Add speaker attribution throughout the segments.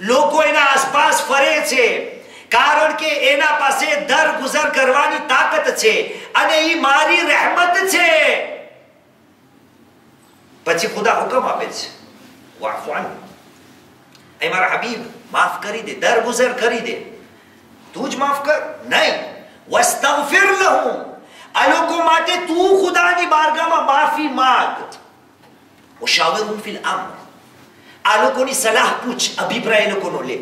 Speaker 1: લોકો એના આસપાસ ફરે છે. કારણ કે એના પાસે દર ગુજર કરવાની તાકાત છે અને એ મારી રહેમત છે. પછી ખુદા હુકમ આપે છે. વાફવાન એ મારા હબીબ, માફ કરી દે, દર ગુજર કરી દે. તું જ માફ કર. નહીં. વસ્તગફિર લહુ. આ લોકો માટે તું ખુદાની બારગામાં માફી માંગ. ઉશાવિરહુમ ફિલ અમ્ર આ લોકોની સલાહ પૂછ અભિપ્રાય લોકોનો લે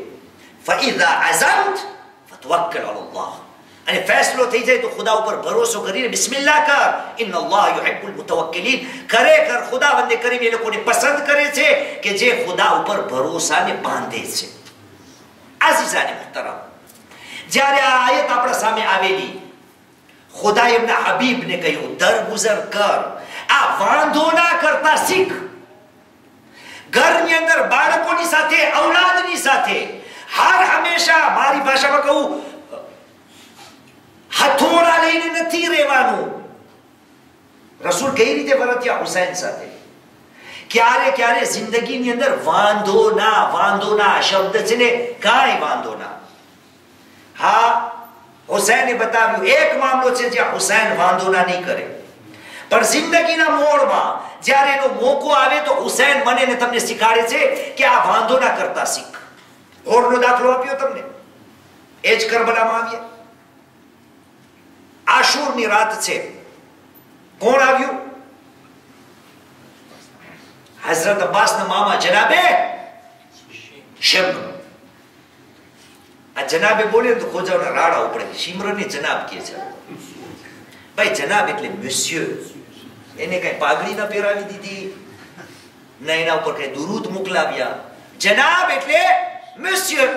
Speaker 1: ફઈદા આઝામ ફતવક્કલ અલ્લાહ અને ફેસલો થઈ જાય તો ખુદા ઉપર ભરોસો કરીને બિસ્મિલ્લા કર ઇન અલ્લાહ યુહિબ્બુલ મુતવક્કિલીન ખરેખર ખુદા વંદે કરીને એ લોકોને પસંદ કરે છે કે જે ખુદા ઉપર ભરોસાને બાંધે છે આઝીઝાને મુહતરમ જ્યારે આ આયત આપણા સામે આવેલી ખુદા એમના હબીબને કહ્યું દર ગુઝર કર આ વાંધો ના કરતા શીખ ઘરની અંદર બાળકોની સાથે અવલાદની સાથે. હાર હંમેશા મારી ભાષામાં કહું, હથોડા લઈને નથી રહેવાનું. રસૂલ કઈ રીતે વર્ત્યા હુસૈન સાથે? ક્યારે ક્યારે જિંદગીની અંદર વાંધો ના વાંધો ના શબ્દ છે ને, કાંઈ વાંધો ના. હા, હુસૈને બતાવ્યું, એક મામલો છે જ્યાં હુસૈન વાંધો ના નહીં કરે. પણ જિંદગીના મોડમાં જ્યારે એનો મોકો આવે તો હુસૈન મને તમને શીખાડે છે કે આ વાંધો ના કરતા શીખ. હોરનો દાખલો આપ્યો તમને. એ જ કરબલામાં આવ્યા. આશુરની રાત છે. કોણ આવ્યું? હઝરત અબ્બાસના મામા જનાબે? શેમ આ જનાબે બોલે તો ખોજાવના રાડા ઉપડે. શિમરની જનાબ કે છે. ભાઈ, જનાબ એટલે મ્યુસ્યો એને કઈ પાઘડી ના પહેરાવી દીધી. ના એના ઉપર કઈ દુરુદ મોકલાવ્યા. જનાબ એટલે મિસ્યર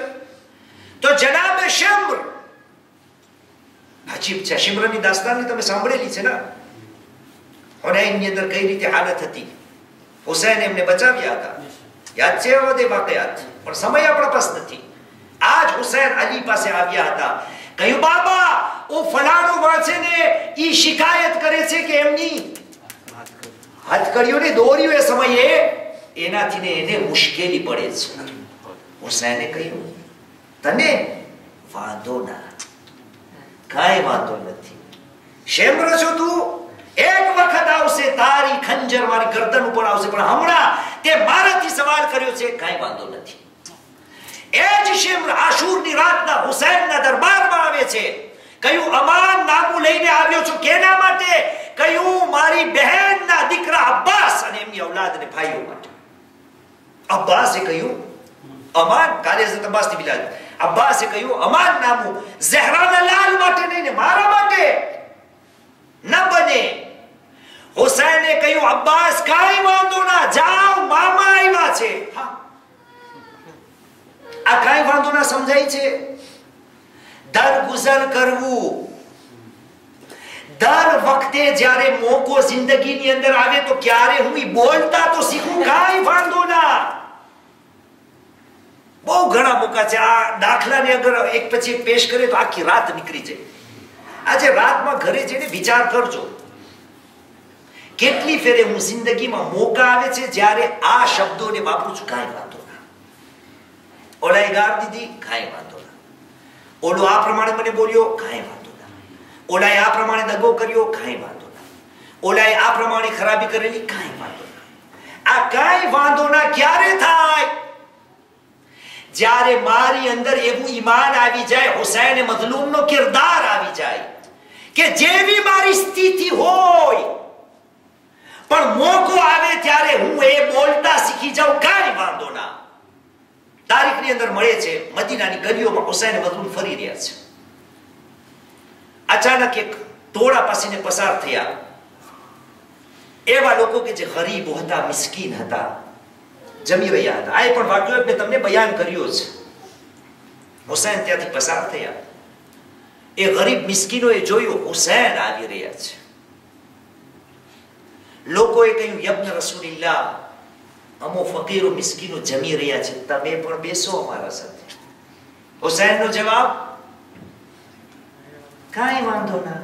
Speaker 1: તો જનાબ શમ્ર. અજીબ છે. શિમરની દાસ્તાનની તમે સાંભળેલી છે ને? હુનૈનની અંદર કઈ રીતે હાલત હતી? હુસૈન એમને બચાવ્યા હતા. યાદ છે એવા તે વાકયાત? પણ સમય આપણા પાસે નથી. આજ હુસૈન અલી પાસે આવ્યા હતા. કહ્યું, બાબા, ઓ ફલાણો વાંચે ને ઈ શિકાયત કરે છે કે એમની હથકડીઓને દોર્યું એ સમયે, એનાથી ને એને મુશ્કેલી પડે છે. હુસૈને કહ્યું, તને વાંધો ના કાંઈ વાંધો નથી. શેમ છો તું? એક વખત આવશે, તારી ખંજર મારી ગરદન ઉપર આવશે, પણ હમણાં તે મારાથી સવાલ કર્યો છે. કાંઈ વાંધો નથી. એ જ શેમ્ર આશુરની રાતના હુસૈનના દરબારમાં આવે છે. કયું અમાન નામું લઈને આવ્યો છું. કેના માટે? કયું મારી બહેનના દીકરા અબ્બાસ અને એમની ઔલાદ અને ભાઈઓ માટે. અબ્બાસે કહ્યું, અમાન કાલે અબ્બાસની બિલાદ અબ્બાસે કહ્યું, અમાન નામું ઝહરાના લાલ માટે નહીં ને મારા માટે. ન બને. હુસૈને કહ્યું, અબ્બાસ, કાઈ વાંધો ના, જાઓ, મામા આવ્યા છે. આ કાઈ વાંધો ના સમજાય છે? દર ગુજર કરવું દર વખતે જ્યારે મોકો જિંદગીની અંદર આવે તો ક્યારે હું બોલતા તો શીખું? કાંઈ વાંધો ના. બહુ ઘણા મોકા છે. આ દાખલાને અગર એક પછી પેશ કરે તો આખી રાત નીકળી જાય. આજે રાતમાં ઘરે જઈને વિચાર કરજો. કેટલી ફેરે હું જિંદગીમાં મોકા આવે છે જ્યારે આ શબ્દોને વાપરું છું? કાંઈ વાંધો ના. ઓલાએ ગાર દીધી કાંઈ વાંધો ના. ઓલો આ પ્રમાણે મને બોલ્યો, કાંઈ વાંધો ઓલાએ આ પ્રમાણે દગો કર્યો, કાંઈ વાંધો ના ઓલાએ આ પ્રમાણે ખરાબી કરેલી, કાંઈ વાંધો આ કાંઈ વાંધો ના ક્યારે થાય? જ્યારે મારી અંદર એવું ઈમાન આવી જાય, હુસૈન મઝલૂમનો કિરદાર આવી જાય, કે જેવી મારી સ્થિતિ હોય, પણ મોકો આવે ત્યારે હું એ બોલતા શીખી જાઉં, કાંઈ વાંધો ના. તારીખની અંદર મળે છે, મદીનાની ગલીઓમાં હુસૈન મઝલૂમ ફરી રહ્યા છે. અચાનક એક ટોળા પાસીને પસાર થયા. એવા લોકો કે જે ગરીબ હતા, મિસ્કીન હતા, જમી રહ્યા હતા. આ પણ વાક્યો મેં તમને બયાન કર્યો છે હુસૈન ત્યાંથી પસાર થયા. એ ગરીબ મિસ્કીનોએ જોયું, હુસૈન આવી રહ્યા છે. લોકોએ કહ્યું યજ્ઞ રસુલિલ્લા અમો ફકીરો મિસ્કીનો જમી રહ્યા છે. તમે પણ બેસો અમારા સાથે. હુસૈનનો જવાબ કાંઈ વાંધો ના.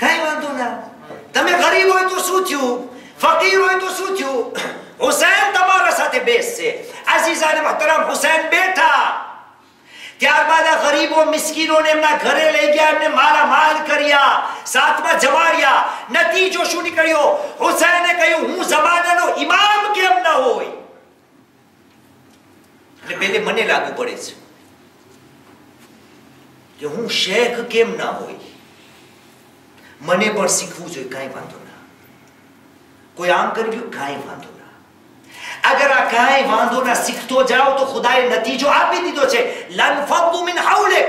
Speaker 1: કાંઈ વાંધો ના. તમે ગરીબ હોય તો શું થયું? ફકીર હોય તો શું થયું? હુસૈન તમારા સાથે બેસશે. અઝીઝાને મહતરમ હુસૈન બેઠા. ત્યારબાદ આ ગરીબો, મિસ્કીનોને એમના ઘરે લઈ ગયા, એમને મારા માલ કર્યા, સાથમાં જમાડ્યા. નતીજો શું નીકળ્યો? હુસૈને કહ્યું, હું જમાનાનો ઇમામ કેમ ન હોય? એટલે પેલે મને લાગુ પડે છે. કે હું શેખ કેમ ના હોય? મને પણ શીખવું જોઈએ, કાંઈ વાંધો ના. કોઈ આમ કરી ગયું? કાંઈ વાંધો ના. અગર આ કાંઈ વાંધો ના શીખતો જાઓ તો ખુદાએ નતીજો આપી દીધો છે. લન ફબ્દુ મિન હાઉલિક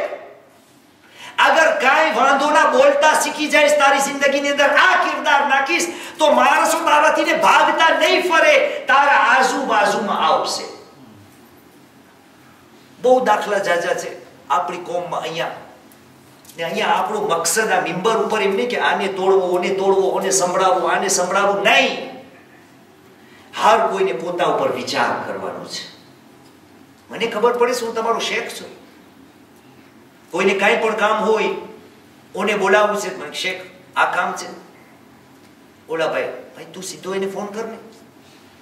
Speaker 1: અગર કાંઈ વાંધો ના બોલતા શીખી જાય, તારી જિંદગીની અંદર આ કિરદાર નાખીશ, તો માણસો તારાથી ને ભાગતા નહીં ફરે, તારા આજુબાજુમાં આવશે. બહુ દાખલા જાજા છે. આપણી કોમમાં અહીંયા ને અહીંયા આપણો મકસદ આ મિમ્બર ઉપર એમ નહીં કે આને તોડવો, ઓને તોડવો, ઓને સંભળાવવો, આને સંભળાવવું નહીં. હર કોઈને પોતા ઉપર વિચાર કરવાનો છે. મને ખબર પડે છે હું તમારો શેખ છું. કોઈને કાંઈ પણ કામ હોય, ઓને બોલાવવું છે, મને શેખ, આ કામ છે. ઓલા ભાઈ ભાઈ, તું સીધો એને ફોન કર ને.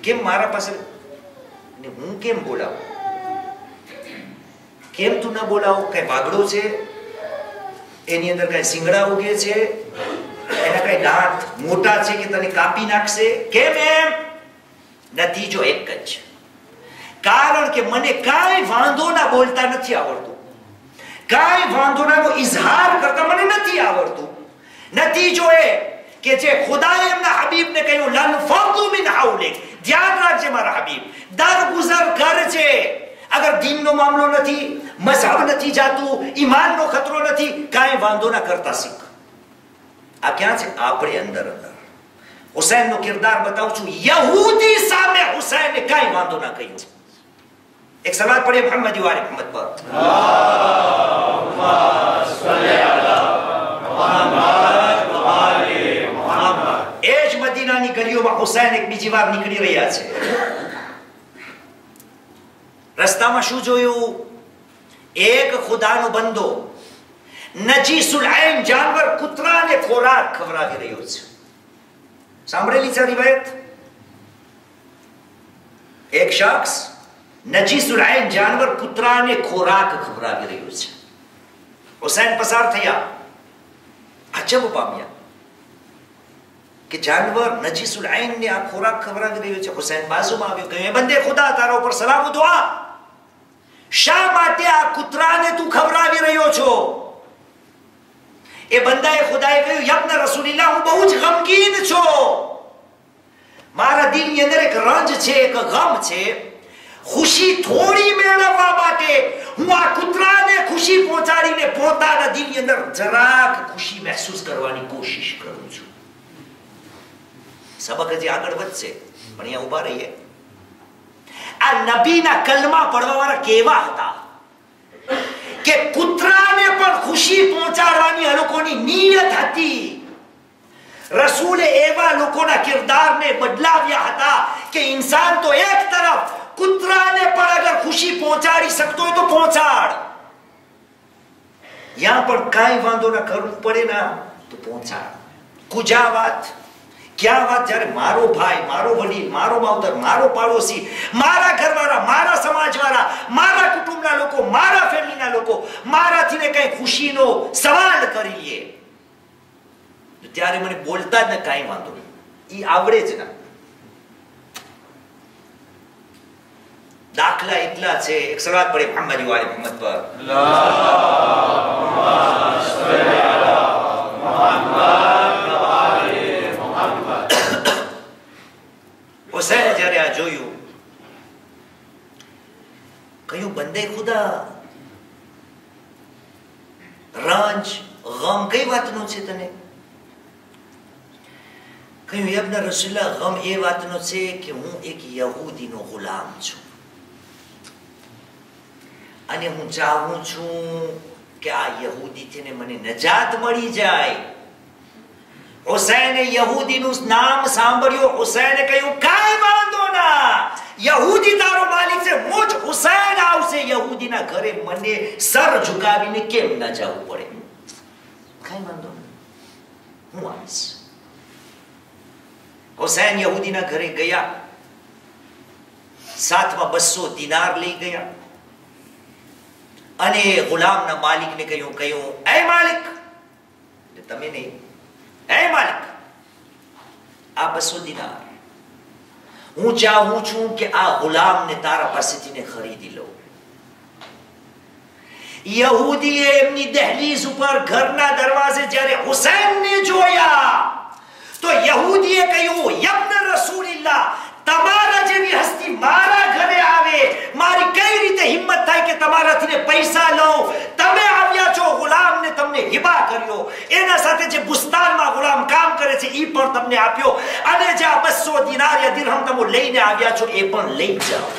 Speaker 1: કેમ મારા પાસે ને હું કેમ બોલાવું? કેમ તું ન બોલાવો? કઈ વાગડો છે? એની અંદર કઈ સિંગડા ઉગે છે? એના કઈ દાંત મોટા છે કે તને કાપી નાખશે? કેમ એમ? નતીજો એક જ છે. કારણ કે મને કાંઈ વાંધોના બોલતા નથી આવડતું. કાંઈ વાંધોનાનો ઇઝહાર કરતા મને નથી આવડતું. નતીજો એ કે જે ખુદાએ એમના હબીબને કહ્યું, લન ફરદુ મિન હાઉલિક. ધ્યાન રાખજે મારા હબીબ. દર ગુઝર કરજે અગર દીનનો મામલો નથી, મઝહબ નથી જાતું, ઈમાનનો ખતરો નથી, કાંઈ વાંધો ના કરતા શીખ. આ ક્યાં છે? આપણે અંદર અંદર. હુસૈનનો કિરદાર બતાવું છું. યહૂદી સામે હુસૈને કાંઈ વાંધો ના કહ્યું એક સલાત પડે મોહમ્મદ વાલે મોહમ્મદ પર. એ જ મદીનાની ગલીઓમાં હુસૈન એક બીજી વાર નીકળી રહ્યા છે. રસ્તામાં શું જોયું? એક ખુદાનો બંદો નજીસુલ ઐન જાનવર કૂતરાને ખોરાક ખવડાવી રહ્યો છે. સાંભળેલી છે રિવાયત? એક શખ્સ નજીસુલ ઐન જાનવર કૂતરાને ખોરાક ખવડાવી રહ્યો છે. હુસૈન પસાર થયા. અચંબ પામ્યા કે જાનવર નજીસુલ ઐન ને આ ખોરાક ખવડાવી રહ્યો છે. હુસૈન બાજુમાં આવ્યો, કહ્યું બંદે ખુદા, તારા ઉપર સલામ દુઆ. કૂતરાને તું ખવડાવી રહ્યો છો? એ બંદાએ ખુદાએ કહ્યું યબ્ન રસૂલિલ્લાહ હું બહુ જ ગમગીન છો. મારા દિલની અંદર એક રંજ છે, એક ગમ છે. ખુશી થોડી મેળવવા માટે હું આ કૂતરાને ખુશી પહોંચાડીને પોતાના દિલની અંદર જરાક ખુશી મહેસૂસ કરવાની કોશિશ કરું છું. સબક હજી આગળ વધશે, પણ અહીંયા ઊભા રહીએ. આ નબીના કલમા પડવાવાળા કેવા હતા? કે કૂતરાને પણ ખુશી પહોંચાડવાની લોકોની નિયત હતી. રસૂલે એવા લોકોના કિરદારને બદલાવ્યા હતા કે ઇન્સાન તો એક તરફ કૂતરાને પણ અગર ખુશી પહોંચાડી શકતો હોય તો પહોંચાડ. યા પણ કાંઈ વાંધો ના કરવું પડે ના તો પહોંચાડ. કુજા વાત ક્યાં વાત? જ્યારે મારો ભાઈ, મારો વડીલ, મારો માવતર, મારો પાડોશી, મારા ઘરવાળા, મારા સમાજવાળા, મારા કુટુંબના લોકો, મારા ફેમિલીના લોકો મારાથી ને કઈ ખુશીનો સવાલ કરી લે. ત્યારે મને બોલતા જ ને, કાંઈ વાંધો નહીં. ઈ આવડે જ ના. દાખલા એટલા છે. એક સલાત પડે, મોહમ્મદ વાળી મોહમ્મદ પર. જોયું. કહ્યું, બંદે ખુદા. રંજ, ગમ કઈ વાતનો છે તને? કહ્યું યબ્ન રસુલ્લા ગમ એ વાતનો છે કે હું એક યહૂદીનો ગુલામ છું. અને હું ચાહું છું કે આ યહૂદીથી મને નજાત મળી જાય. હુસૈને યહૂદીનું નામ સાંભળ્યું. હુસૈને કહ્યું, કાંઈ વાંધો ના. યહૂદી તારો માલિક છે. હું જ હુસૈન આવશે. યહૂદીના ઘરે મને સર ઝુકાવીને કેમ ના જવું પડે? કાંઈ વાંધો હું આવીશ. હુસૈન યહૂદીના ઘરે ગયા. સાથમાં બસો દિનાર લઈ ગયા. અને ગુલામના માલિકને કહ્યું કહ્યું, એ માલિક તમે નહીં. એ માલિક, આ બસો દિનાર. હું ચાહું છું કે આ ગુલામને તારા પાસેથી ખરીદી લઉં. યહૂદીએ એમની દહેલીઝ ઉપર ઘરના દરવાજે જ્યારે હુસૈનને જોયા, તો યહૂદીએ કહ્યું યબ્ન રસૂલિલ્લાહ, તમારા જેવી હસ્તી મારા ઘરે આવે. મારી કઈ રીતે હિંમત થાય કે તમારાથી પૈસા લઉં? તમે આવ્યા છો, ગુલામને તમને હિબા કર્યો. એના સાથે જે બુસ્તાનમાં ગુલામ કામ કરે છે એ પણ તમને આપ્યો. અને જે આ બસો દિનાર યા દિરહમ તમે લઈને આવ્યા છો, એ પણ લઈ જાઓ.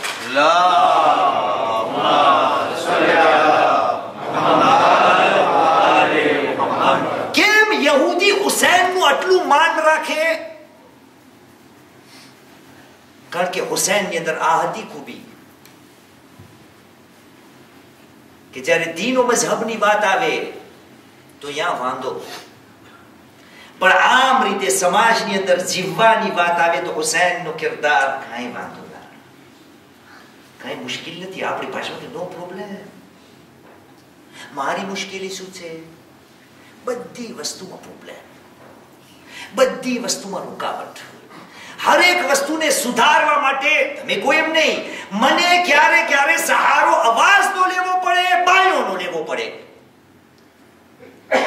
Speaker 1: કેમ યહૂદી હુસૈનનું આટલું માન રાખે? કારણ કે હુસૈનની અંદર આ હતી ખૂબી. કે જ્યારે દીનો મઝહબની વાત આવે, તો ત્યાં વાંધો. પણ આમ રીતે સમાજની અંદર જીવવાની વાત આવે, તો હુસૈનનો કિરદાર કાંઈ વાંધો ના કાંઈ મુશ્કેલ નથી. આપણી ભાષામાં નો પ્રોબ્લેમ મારી મુશ્કેલી શું છે? બધી વસ્તુમાં પ્રોબ્લેમ બધી વસ્તુમાં રૂકાવટ. હરેક વસ્તુને સુધારવા માટે તમે કોઈ એમ નહીં. મને ક્યારે ક્યારે સહારો અવાજ નો લેવો પડે બાયો નો લેવો પડે.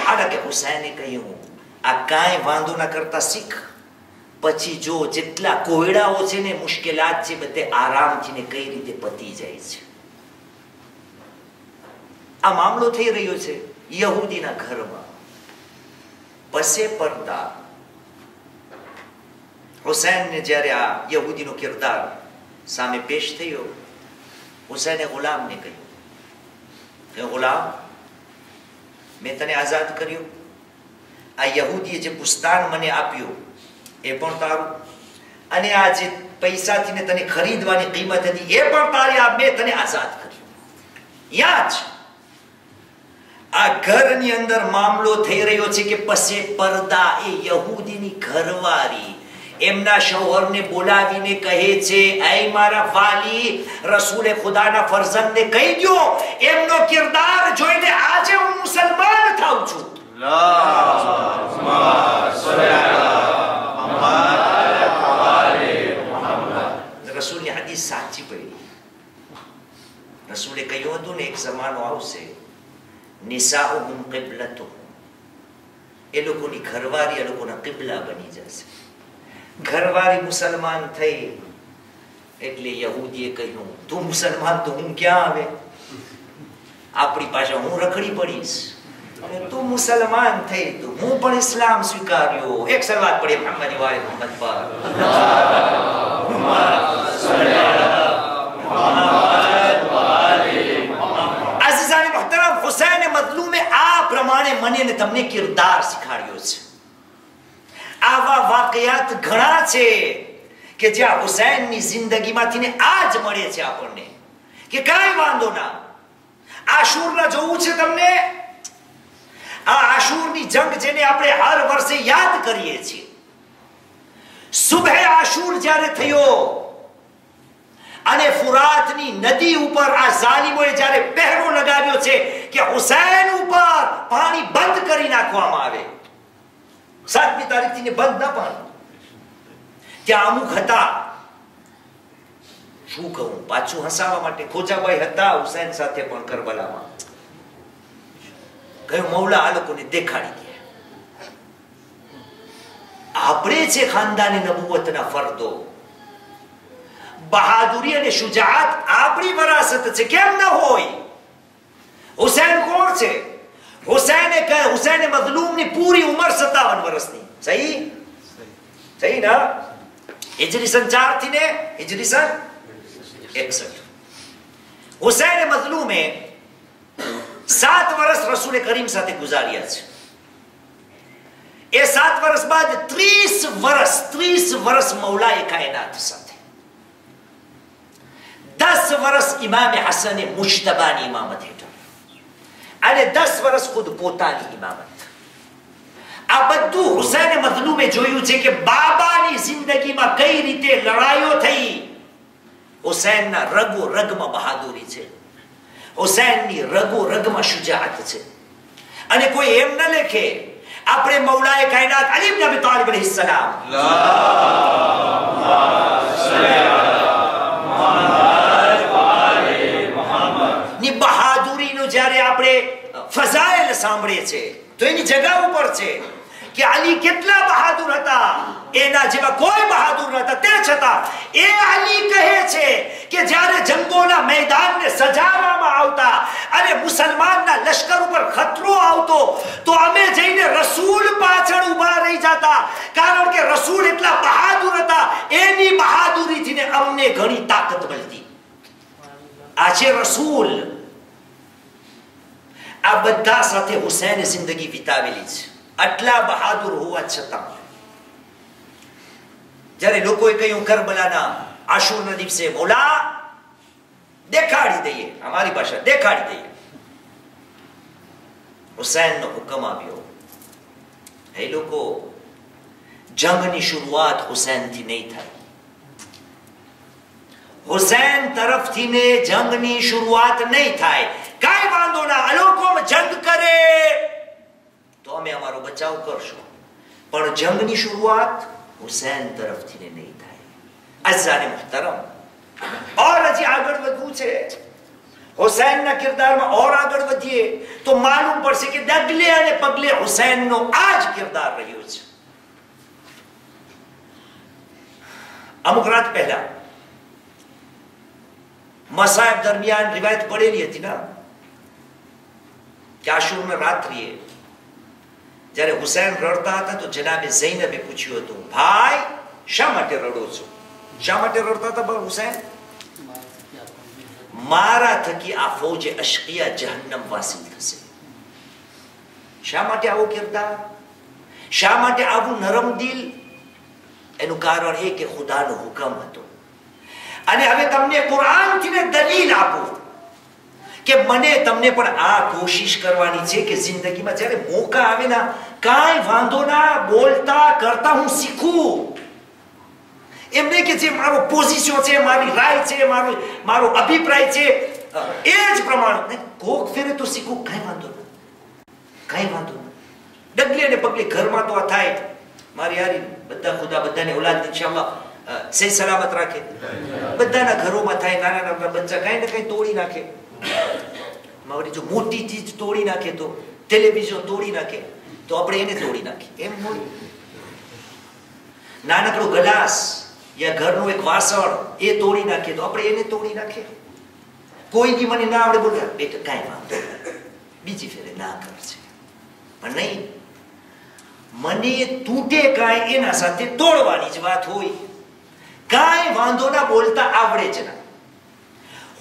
Speaker 1: આગળ કે હુસૈને કહ્યું, આ કાંઈ વાંધો ના કરતા શીખ. પછી જો જેટલા કોયડાઓ છે ને મુશ્કેલાત છે, બધે આરામથી ને કઈ રીતે પતી જાય છે. આ મામલો થઈ રહ્યો છે યહૂદીના ઘરમાં. પસે પડતા હુસૈનને જ્યારે આ યહૂદીનો કિરદાર સામે પેશ થયો, હુસૈને ગુલામને કહ્યું કે ગુલામ, મેં તને આઝાદ કર્યો. આ યહૂદીએ જે પુસ્તાન મને આપ્યું, એ પણ તારું. અને આ જે પૈસાથી ને તને ખરીદવાની કિંમત હતી, એ પણ તારી આ મેં તને આઝાદ કર્યો. યા જ આ ઘરની અંદર મામલો થઈ રહ્યો છે કે પછી પરદા એ યહૂદીની ઘરવાળી એમના શૌહરને બોલાવીને કહે છે, એ મારા વાલી, રસૂલે ખુદાના ફરજંદને કહી દો એમનો કિરદાર જોઈને આજે હું મુસલમાન થાઉં છું. રસૂલની હદીસ સાચી પડી. રસૂલે કહ્યું હતું ને, એક જમાનો આવશે, નિસાઉહુમ કિબલતુહુમ. એ લોકોની ઘરવાળી એ લોકોના કિબલા બની જશે. ઘરવાળી મુસલમાન થઈ. એટલે યહૂદીએ કહ્યું, તું મુસલમાન તો હું ક્યાં આવે? આપણી પાસે હું રખડી પડીશ. તું મુસલમાન થઈ તો હું પણ ઇસ્લામ સ્વીકાર્યો. એક સલવાત પડી મોહમ્મદ વાલે મોહમ્મદ પર. અઝીઝાને મહતરમ હુસૈન મદલુમે આ પ્રમાણે મને તમને કિરદાર શીખાડ્યો છે. આવા વાકયાત ઘણા છે કે જ્યાં હુસૈનની જિંદગીમાંથી આ જ મળે છે આપણને. કે કાંઈ વાંધો ના. આશુરના જોવું છે તમને? આ આશુરની જંગ જેને આપણે હર વર્ષે યાદ કરીએ છીએ. સુબહે આશુર જ્યારે થયો અને ફુરાતની નદી ઉપર આ ઝાલિમોએ જ્યારે પહેરો લગાવ્યો છે કે હુસૈન ઉપર પાણી બંધ કરી નાખવામાં આવે. સાતમી તારીખથી બંધ ના પાણી ત્યાં અમુક હતા. શું કહું, પાછું હસાવા માટે ખોજાભાઈ હતા, હુસૈન સાથે પણ કરબલામાં. કયો મૌલા, આ લોકોને દેખાડી દે. આપણે છે ખાનદાની નબુવતના ફરદો. બહાદુરી અને શુજાત આપણી વરાસત છે. કેમ ન હોય? હુસૈન કોણ છે? હુસૈને કહે હુસૈને મઝલૂમની પૂરી ઉંમર 57 વર્ષની સહી સહી ના હિજરી સન 4 થી ને હિજરી સન 61 હુસૈને મઝલૂમે 7 વર્ષ રસૂલ કરીમ સાથે ગુજાર્યા છે એ 7 વર્ષ બાદ 30 વર્ષ 30 વર્ષ મૌલાએ કાયનાત સાથે દસ વર્ષ ઇમામે હસને મુશ્તબાની ઇમામત હેઠળ અને દસ વર્ષ ખુદ પોતાની ઇમામત આ બધું હુસૈન મધલુમે જોયું છે કે બાબાની જિંદગીમાં કઈ રીતે લડાઈઓ થઈ હુસૈનના રગો રગમાં બહાદુરી છે હુસૈનની રગો રગમાં શુજાત છે અને કોઈ એમ ન લેખે આપણે મૌલાએ કાયનાત અલી ઇબ્ન અબી તાલિબ અલૈહિસ સલામની ફઝાઇલ સાંભળે છે. તો એની જગા ઉપર છે કે અલી કેટલા બહાદુર હતા. એના જેવા કોઈ બહાદુર નતા તે છતાં એ અલી કહે છે કે જ્યારે જંગોના મેદાનને સજાવવામાં આવતા અને મુસલમાનના લશ્કર ઉપર ખતરો આવતો, તો અમે જઈને રસૂલ પાછળ ઊભા રહી જતા. કારણ કે રસૂલ એટલા બહાદુર હતા, એની બહાદુરીથીને અમને ઘણી તાકાત મળતી. આ છે રસૂલ આ બધા સાથે હુસૈને જિંદગી વિતાવેલી છે આટલા બહાદુર હોવા છતાં જ્યારે લોકોએ કહ્યું કરબલાના આશુરના દિવસે મોલા દેખાડી દઈએ અમારી ભાષા દેખાડી દઈએ હુસૈનનો હુકમ આવ્યો એ લોકો જંગની શરૂઆત હુસૈનથી નહીં થાય હુસૈન તરફથી ને જંગની શરૂઆત નહીં થાય કાંઈ વાંધો ના, આ લોકો જંગ કરે. તો અમે અમારો બચાવ કરશું. પણ જંગની શરૂઆત હુસેન તરફથી નહીં થાય. અઝાને મુહતરમ. ઓર હજી આગળ વધવું છે? હુસૈનના કિરદારમાં ઓર આગળ વધીએ, તો માલુમ પડશે કે ડગલે અને પગલે હુસૈનનો આ જ કિરદાર રહ્યો છે. અમુક રાત પહેલા મસાહેબ દરમિયાન રિવાયત પડેલી હતી ના? કે આશુરમાં રાત્રિએ જ્યારે હુસૈન રડતા હતા તો જનાબે ઝૈનબે પૂછ્યું હતું, ભાઈ, શા માટે રડો છો? શા માટે રડતા હતા હુસૈન? મારા થકી આ ફૌજે અશકિયા જહન્નમ વાસી થશે. શા માટે આવો કરતા શા માટે આવું નરમ દિલ? એનું કારણ એ કે ખુદાનો હુકમ હતો. અને હવે તમને કુરાનથી દલીલ આપું. કે મને તમને પણ આ કોશિશ કરવાની છે કે જિંદગીમાં જ્યારે મોકા આવે ના, કાંઈ વાંધો ના, બોલતા કરતા હું શીખું. એમ નહીં કે જે મારો પોઝિશન છે, મારી રાય છે, મારો મારો અભિપ્રાય છે એ જ પ્રમાણે. કોક ફેરે તો શીખું, કાંઈ વાંધો ના. કાંઈ વાંધો ના. ડગલે ને પગલે ઘરમાં તો આ થાય. મારી યારી બધા ખુદા બધાને ઓલાદ ઇન્શાલ્લાહ સે સલામત રાખે. બધાના ઘરોમાં થાય, નાના નાના બચ્ચા કાંઈ ને કાંઈ તોડી નાખે. મારી જો મોટી ચીજ તોડી નાખે તો ટેલિવિઝન તોડી નાખે તો આપણે એને તોડી નાખીએ. એમ હોય. નાનકડો ગલાસ યા ઘરનું એક વાસણ એ તોડી નાખીએ તો આપણે એને તોડી નાખીએ કોઈ દી મને ના આવડે બોલે બેટા કાંઈ વાંધો બીજી ફેરે ના કરશે પણ નહીં મને તૂટે કાંઈ એના સાથે તોડવાની જ વાત હોય. કાંઈ વાંધો ના બોલતા આવડે જ ના.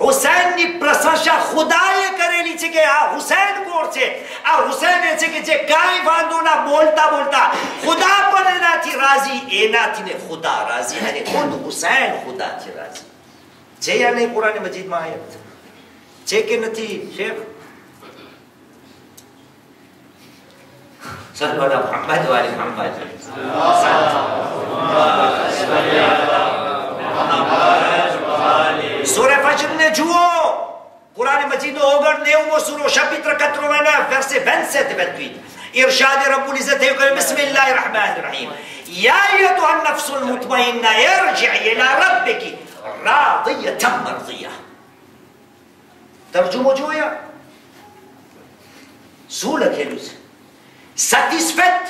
Speaker 1: હુસૈનની પ્રશંસા ખુદાએ કરેલી છે કે આ હુસૈન કોણ છે? આ હુસૈન એ છે કે જે કાંઈ વાંધો ના બોલતા બોલતા ખુદા પણ એનાથી રાજી એનાથી ને ખુદા રાજી. અને ખુદ હુસૈન છે રાજી. છે યા નહીં કુરાન મજીદમાં આયત છે. કે નથી, શેખ? સલ્લલ્લાહુ મુહમ્મદ વાલી મુહમ્મદ. સૂરે ફજર ને જુઓ કુરાન મજીદ નો ઓગણ નેવમો સૂરો શપિત્ર 89 verset 27 28 ارشاد رب العزة يقول بسم الله الرحمن الرحيم يا أيتها النفس المطمئنة ارجعي إلى ربك راضية مرضية ترجمة جويا سولة كيلوز satisfaite